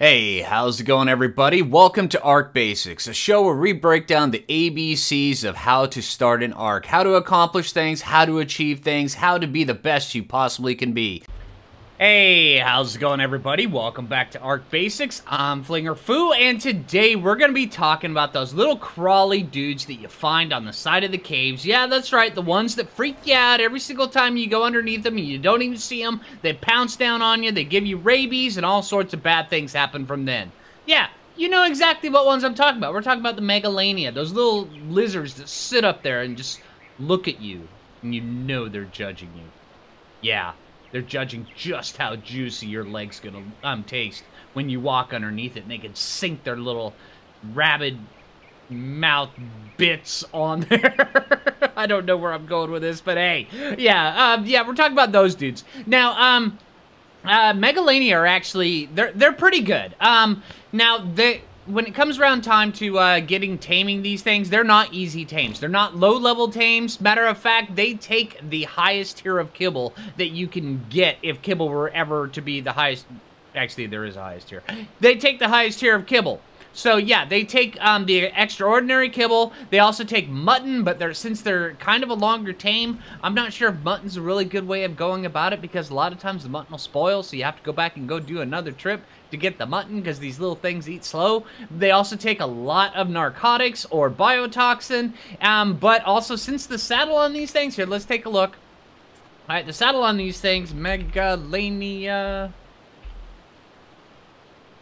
Hey, how's it going, everybody? Welcome to Ark Basics, a show where we break down the ABCs of how to start an Ark, how to accomplish things, how to achieve things, how to be the best you possibly can be. Hey, how's it going, everybody? Welcome back to Ark Basics. I'm Phlinger Phoo, and today we're going to be talking about those little crawly dudes that you find on the side of the caves. Yeah, that's right, the ones that freak you out every single time you go underneath them and you don't even see them. They pounce down on you, they give you rabies, and all sorts of bad things happen from then. Yeah, you know exactly what ones I'm talking about. We're talking about the Megalania, those little lizards that sit up there and just look at you, and you know they're judging you. Yeah, they're judging just how juicy your leg's gonna um, taste when you walk underneath it, and they can sink their little rabid mouth bits on there. I don't know where I'm going with this, but hey, yeah, um, yeah, we're talking about those dudes now. Um, uh, Megalania are actually they're they're pretty good. Um, now they when it comes around time to uh, getting taming these things, they're not easy tames. They're not low-level tames. Matter of fact, they take the highest tier of kibble that you can get if kibble were ever to be the highest. Actually, there is a highest tier. They take the highest tier of kibble. So yeah, they take um, the extraordinary kibble. They also take mutton, but they're since they're kind of a longer tame, I'm not sure if mutton's a really good way of going about it because a lot of times the mutton will spoil, so you have to go back and go do another trip to get the mutton because these little things eat slow. They also take a lot of narcotics or biotoxin, um, but also since the saddle on these things, here, let's take a look. All right, the saddle on these things, Megalania...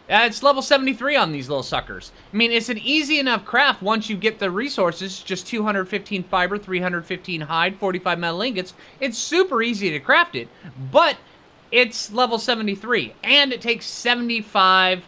Uh, it's level 73 on these little suckers. I mean, it's an easy enough craft once you get the resources. Just 215 fiber, 315 hide, 45 metal ingots. It's super easy to craft it, but it's level 73, and it takes 75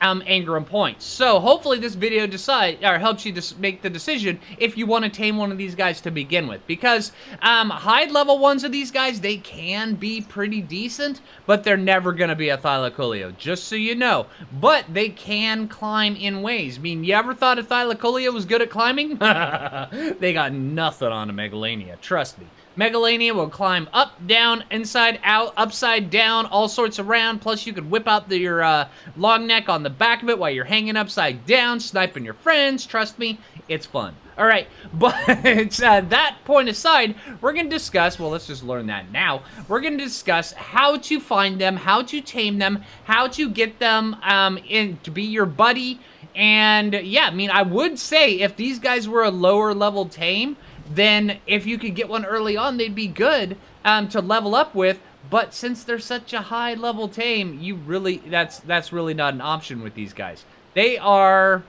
um, Engram points. So hopefully this video decide or helps you just make the decision if you want to tame one of these guys to begin with. Because um, high level ones of these guys, they can be pretty decent, but they're never going to be a Thylacoleo, just so you know. But they can climb in ways. I mean, you ever thought a Thylacoleo was good at climbing? they got nothing on a Megalania, trust me. Megalania will climb up, down, inside, out, upside down, all sorts around. Plus, you could whip out the, your uh, long neck on the back of it while you're hanging upside down, sniping your friends. Trust me, it's fun. All right, but uh, that point aside, we're going to discuss, well, let's just learn that now. We're going to discuss how to find them, how to tame them, how to get them um, in to be your buddy. And yeah, I mean, I would say if these guys were a lower level tame, then if you could get one early on, they'd be good um, to level up with. But since they're such a high level tame, you really that's that's really not an option with these guys. They are,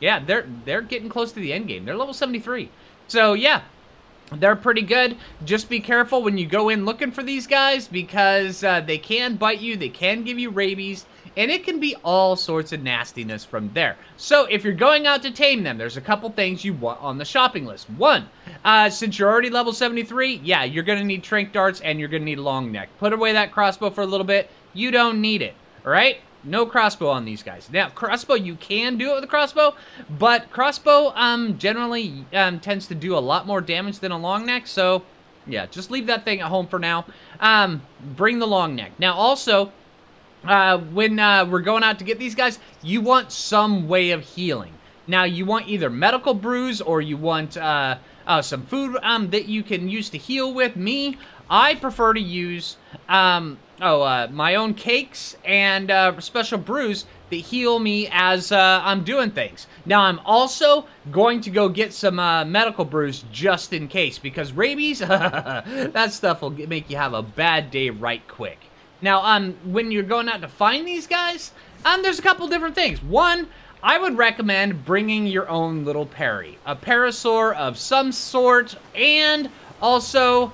yeah, they're they're getting close to the end game. They're level 73. So yeah, they're pretty good. Just be careful when you go in looking for these guys because uh, they can bite you, they can give you rabies, and it can be all sorts of nastiness from there. So if you're going out to tame them, there's a couple things you want on the shopping list. One, uh, since you're already level 73, yeah, you're going to need tranq darts and you're going to need long neck. Put away that crossbow for a little bit. You don't need it, all right? No crossbow on these guys. Now, crossbow, you can do it with a crossbow, but crossbow um, generally um, tends to do a lot more damage than a long neck, so yeah, just leave that thing at home for now. Um, bring the long neck. Now, also, uh, when uh, we're going out to get these guys, you want some way of healing. Now, you want either medical brews or you want uh, uh, some food um, that you can use to heal with. Me, I prefer to use um, oh uh, my own cakes and special brews that heal me as I'm doing things. Now, I'm also going to go get some medical brews just in case because rabies, that stuff will make you have a bad day right quick. Now, um, when you're going out to find these guys, um, there's a couple different things. One, I would recommend bringing your own little parry, A Parasaur of some sort, and also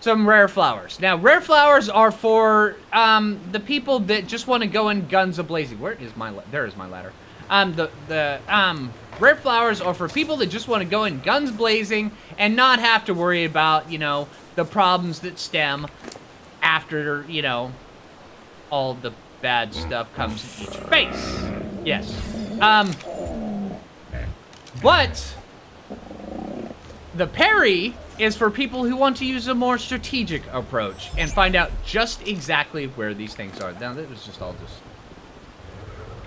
some rare flowers. Now, rare flowers are for um, the people that just want to go in guns a-blazing. Where is my, there is my ladder. Um, the, the, um, rare flowers are for people that just want to go in guns blazing and not have to worry about, you know, the problems that stem after, you know, all the bad stuff comes in each face. Yes. Um, but the parry is for people who want to use a more strategic approach and find out just exactly where these things are. Now, that was just all just...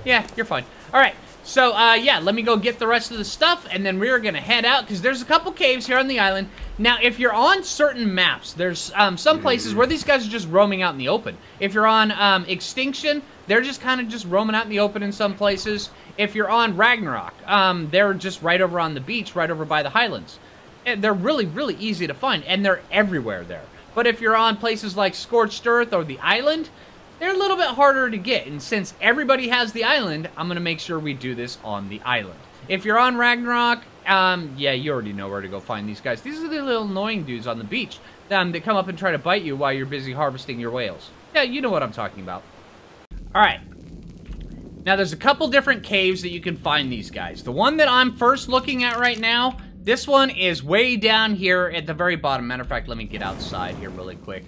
Yeah, you're fine. All right. So, uh, yeah, let me go get the rest of the stuff, and then we're going to head out, because there's a couple caves here on the island. Now, if you're on certain maps, there's um, some places where these guys are just roaming out in the open. If you're on um, Extinction, they're just kind of just roaming out in the open in some places. If you're on Ragnarok, um, they're just right over on the beach, right over by the Highlands. And they're really, really easy to find, and they're everywhere there. But if you're on places like Scorched Earth or the island, they're a little bit harder to get. And since everybody has the island, I'm going to make sure we do this on the island. If you're on Ragnarok, um, yeah, you already know where to go find these guys. These are the little annoying dudes on the beach um, that come up and try to bite you while you're busy harvesting your whales. Yeah, you know what I'm talking about. All right. Now, there's a couple different caves that you can find these guys. The one that I'm first looking at right now, this one is way down here at the very bottom. Matter of fact, let me get outside here really quick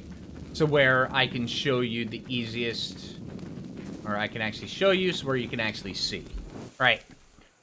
to where I can show you the easiest, or I can actually show you so where you can actually see. Right,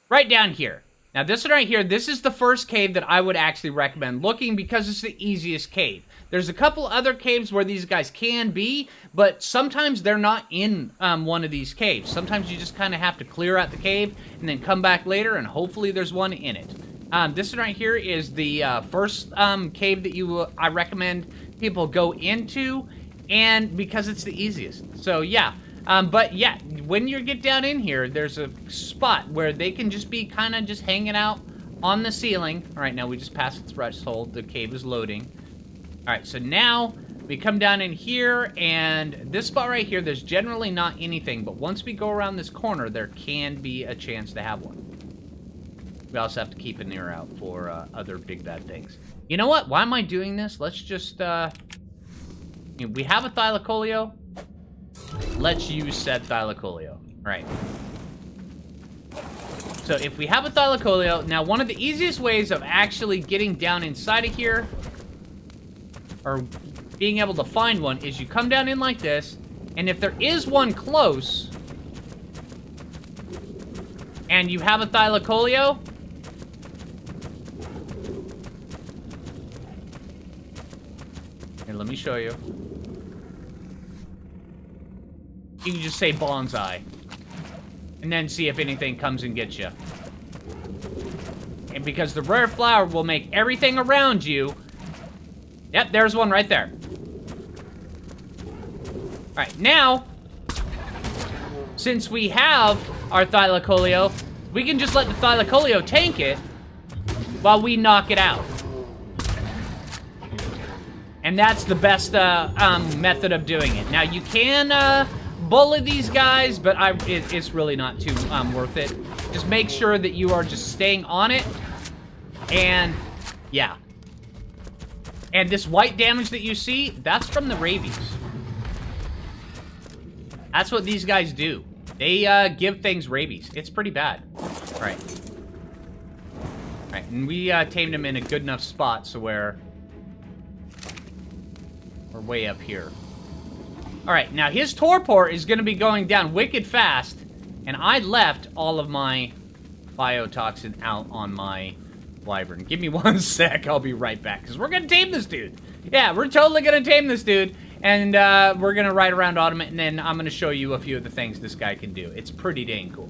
right down here. Now this one right here, this is the first cave that I would actually recommend looking because it's the easiest cave. There's a couple other caves where these guys can be, but sometimes they're not in um, one of these caves. Sometimes you just kind of have to clear out the cave and then come back later and hopefully there's one in it. Um, this one right here is the uh, first um, cave that you uh, I recommend people go into, and because it's the easiest. So yeah, um, but yeah, when you get down in here, there's a spot where they can just be kind of just hanging out on the ceiling. All right, now we just passed the threshold. The cave is loading. All right, so now we come down in here, and this spot right here, there's generally not anything, but once we go around this corner, there can be a chance to have one. We also have to keep an ear out for uh, other big bad things. You know what? Why am I doing this? Let's just, uh... We have a Thylacoleo. Let's use said Thylacoleo. Right. So if we have a Thylacoleo, now one of the easiest ways of actually getting down inside of here, or being able to find one, is you come down in like this, and if there is one close, and you have a Thylacoleo, let me show you. You can just say bonsai. And then see if anything comes and gets you. And because the rare flower will make everything around you... Yep, there's one right there. Alright, now... Since we have our Thylacoleo, we can just let the Thylacoleo tank it while we knock it out. And that's the best uh, um, method of doing it. Now, you can uh, bully these guys, but I, it, it's really not too um, worth it. Just make sure that you are just staying on it. And, yeah. And this white damage that you see, that's from the rabies. That's what these guys do. They uh, give things rabies. It's pretty bad. All right. All right, and we uh, tamed him in a good enough spot so where we're way up here. Alright, now his torpor is going to be going down wicked fast, and I left all of my biotoxin out on my wyvern. Give me one sec, I'll be right back, because we're going to tame this dude. Yeah, we're totally going to tame this dude, and uh, we're going to ride around Automate, and then I'm going to show you a few of the things this guy can do. It's pretty dang cool.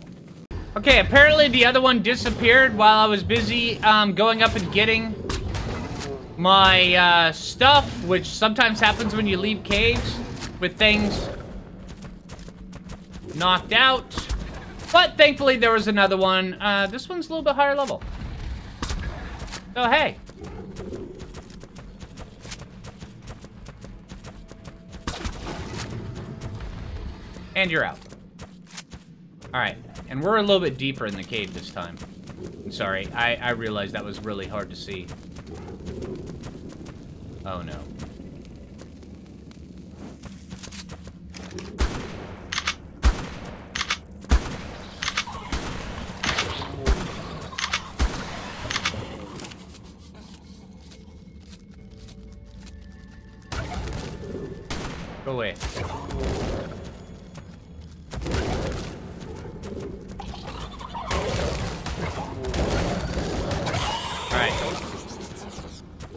Okay, apparently the other one disappeared while I was busy um, going up and getting my uh, stuff, which sometimes happens when you leave caves with things knocked out. But thankfully there was another one. Uh, this one's a little bit higher level. So hey. And you're out. Alright, and we're a little bit deeper in the cave this time. I'm sorry, I, I realized that was really hard to see. Oh no.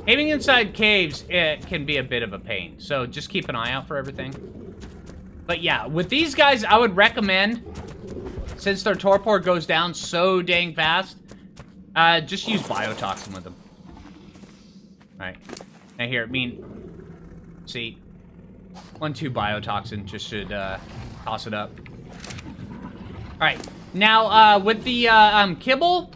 Aiming inside caves, it can be a bit of a pain. So just keep an eye out for everything. But yeah, with these guys, I would recommend since their torpor goes down so dang fast, uh, just use biotoxin with them. Alright. Now here, I mean, see, one, two biotoxin just should uh, toss it up. Alright, now uh, with the uh, um, kibble,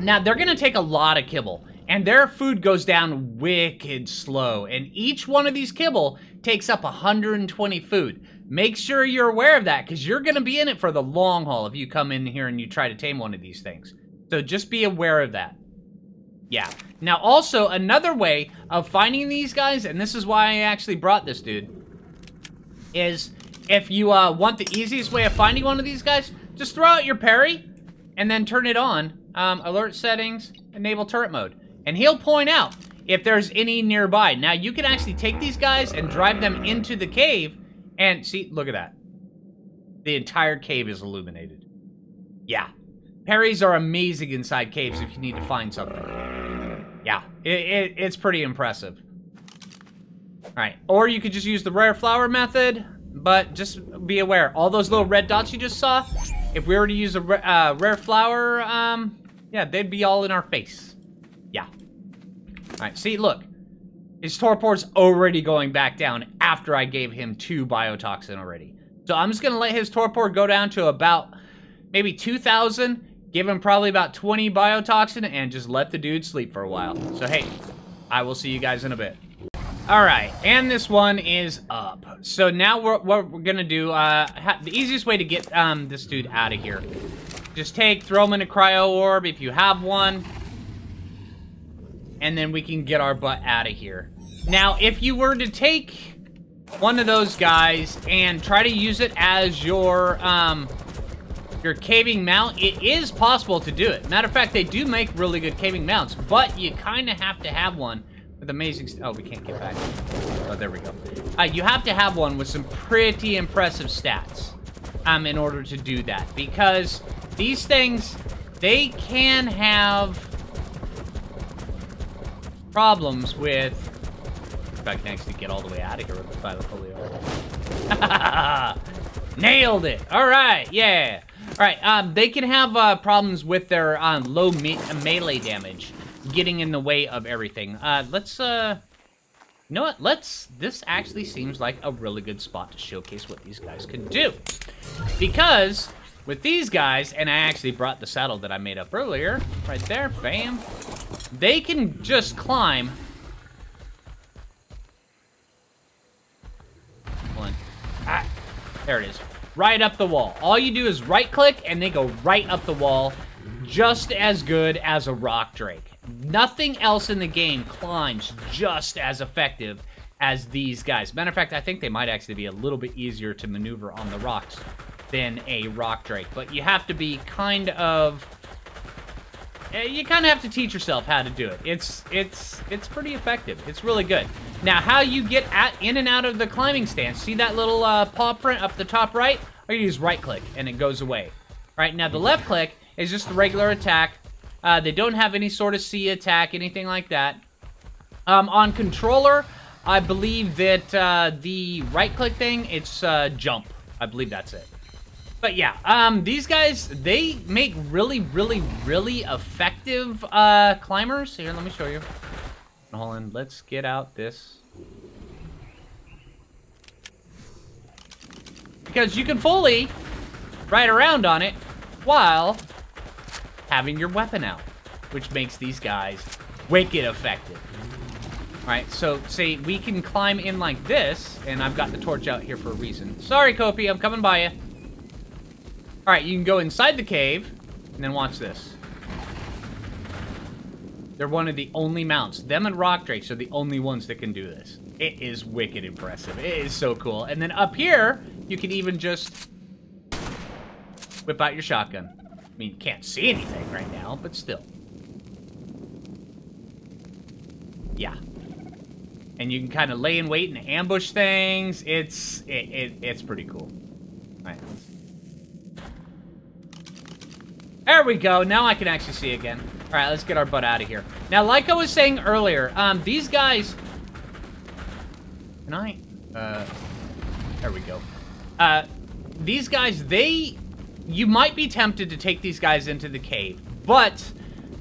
now they're gonna take a lot of kibble. And their food goes down wicked slow. And each one of these kibble takes up 120 food. Make sure you're aware of that because you're going to be in it for the long haul if you come in here and you try to tame one of these things. So just be aware of that. Yeah. Now also, another way of finding these guys, and this is why I actually brought this dude, is if you uh, want the easiest way of finding one of these guys, just throw out your parry and then turn it on. Um, alert settings, enable turret mode and he'll point out if there's any nearby. Now, you can actually take these guys and drive them into the cave, and see, look at that. The entire cave is illuminated. Yeah. Parries are amazing inside caves if you need to find something. Yeah, it, it, it's pretty impressive. Alright, or you could just use the rare flower method, but just be aware, all those little red dots you just saw, if we were to use a uh, rare flower, um, yeah, they'd be all in our face. Alright, see, look. His torpor's already going back down after I gave him two biotoxin already. So I'm just gonna let his torpor go down to about maybe 2,000, give him probably about 20 biotoxin, and just let the dude sleep for a while. So hey, I will see you guys in a bit. Alright, and this one is up. So now we're, what we're gonna do, uh, the easiest way to get um, this dude out of here. Just take, throw him in a cryo orb if you have one and then we can get our butt out of here. Now, if you were to take one of those guys and try to use it as your, um, your caving mount, it is possible to do it. Matter of fact, they do make really good caving mounts, but you kind of have to have one with amazing... Oh, we can't get back. Oh, there we go. Uh, you have to have one with some pretty impressive stats um, in order to do that, because these things, they can have problems with... If I can actually get all the way out of here with the Thylacoleo. Nailed it! Alright, yeah! Alright, um, they can have uh, problems with their um, low me melee damage getting in the way of everything. Uh, let's, uh... You know what? Let's... This actually seems like a really good spot to showcase what these guys can do. Because with these guys, and I actually brought the saddle that I made up earlier, right there, bam. They can just climb. One. Ah, there it is. Right up the wall. All you do is right click and they go right up the wall. Just as good as a rock drake. Nothing else in the game climbs just as effective as these guys. Matter of fact, I think they might actually be a little bit easier to maneuver on the rocks than a rock drake. But you have to be kind of... Eh, you kind of have to teach yourself how to do it. It's it's it's pretty effective. It's really good. Now, how you get at in and out of the climbing stance? See that little uh, paw print up the top right? Or you use right click and it goes away. All right, now the left click is just the regular attack. Uh, they don't have any sort of C attack, anything like that. Um, on controller, I believe that uh, the right click thing, it's uh, jump. I believe that's it. But yeah, um, these guys, they make really, really, really effective uh, climbers. Here, let me show you. Hold on, let's get out this. Because you can fully ride around on it while having your weapon out, which makes these guys wicked effective. Alright, so say we can climb in like this, and I've got the torch out here for a reason. Sorry, Kopi, I'm coming by you. Alright, you can go inside the cave, and then watch this. They're one of the only mounts. Them and Rock Drakes are the only ones that can do this. It is wicked impressive. It is so cool. And then up here, you can even just whip out your shotgun. I mean, can't see anything right now, but still. Yeah. And you can kind of lay in wait and ambush things. It's it, it it's pretty cool. All right. There we go. Now I can actually see again. All right, let's get our butt out of here. Now, like I was saying earlier, um, these guys... Can I? Uh, there we go. Uh, these guys, they you might be tempted to take these guys into the cave, but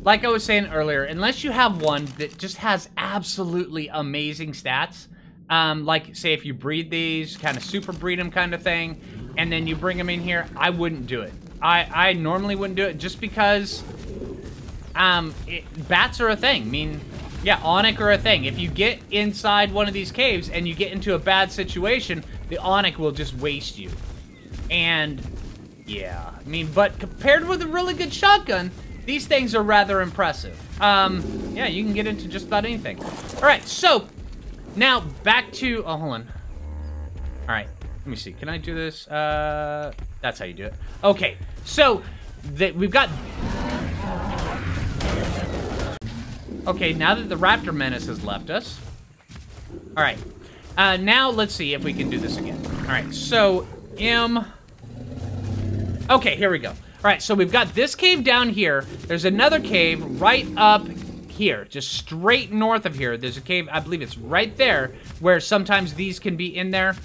like I was saying earlier, unless you have one that just has absolutely amazing stats, um, like say if you breed these, kind of super breed them kind of thing, and then you bring them in here, I wouldn't do it. I, I normally wouldn't do it just because um, it, bats are a thing. I mean, yeah, Onyc are a thing. If you get inside one of these caves and you get into a bad situation, the Onyc will just waste you. And, yeah, I mean, but compared with a really good shotgun, these things are rather impressive. Um, yeah, you can get into just about anything. All right, so now back to, oh, hold on. All right, let me see. Can I do this? Uh, that's how you do it. Okay, so that we've got Okay, now that the Raptor Menace has left us. All right. Uh, now let's see if we can do this again. All right, so M. Okay, here we go. All right, so we've got this cave down here. There's another cave right up here, just straight north of here. There's a cave, I believe it's right there, where sometimes these can be in there.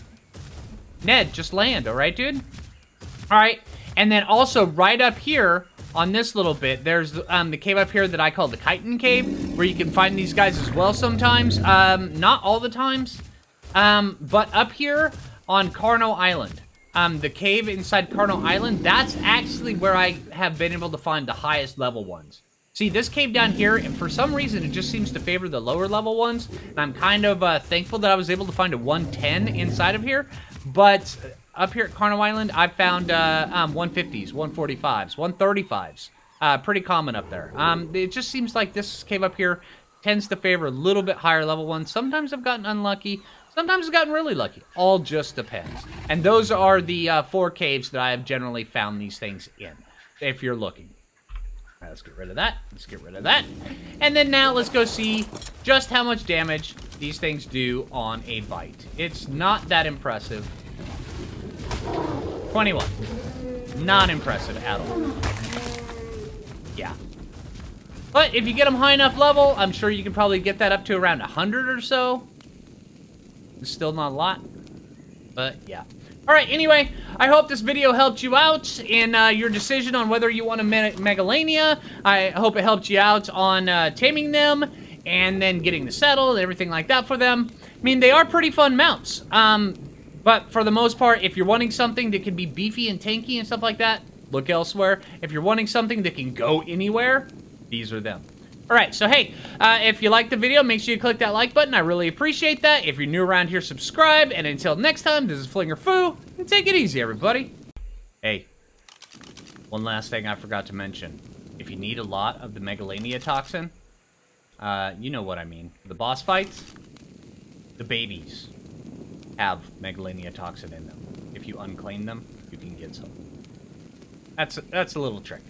Ned, just land, all right, dude? All right, and then also right up here, on this little bit, there's um, the cave up here that I call the Chitin Cave, where you can find these guys as well sometimes. Um, not all the times, um, but up here on Carno Island, um, the cave inside Carno Island, that's actually where I have been able to find the highest level ones. See, this cave down here, and for some reason, it just seems to favor the lower level ones, and I'm kind of uh, thankful that I was able to find a 110 inside of here, but up here at Carno Island, I've found uh, um, 150s, 145s, 135s. Uh, pretty common up there. Um, it just seems like this cave up here tends to favor a little bit higher level ones. Sometimes I've gotten unlucky. Sometimes I've gotten really lucky. All just depends. And those are the uh, four caves that I have generally found these things in, if you're looking. Right, let's get rid of that. Let's get rid of that. And then now let's go see just how much damage these things do on a bite. It's not that impressive. 21. Not impressive at all. Yeah. But if you get them high enough level, I'm sure you can probably get that up to around 100 or so. It's still not a lot. But yeah. Alright, anyway, I hope this video helped you out in uh, your decision on whether you want a Me Megalania. I hope it helped you out on uh, taming them and then getting the settled and everything like that for them. I mean, they are pretty fun mounts. Um, but for the most part, if you're wanting something that can be beefy and tanky and stuff like that, look elsewhere. If you're wanting something that can go anywhere, these are them. Alright, so hey, uh, if you liked the video, make sure you click that like button. I really appreciate that. If you're new around here, subscribe. And until next time, this is Phlinger Phoo, and take it easy, everybody. Hey, one last thing I forgot to mention. If you need a lot of the Megalania toxin, uh, you know what I mean. The boss fights, the babies have Megalania toxin in them. If you unclaim them, you can get some. That's that's a little trick.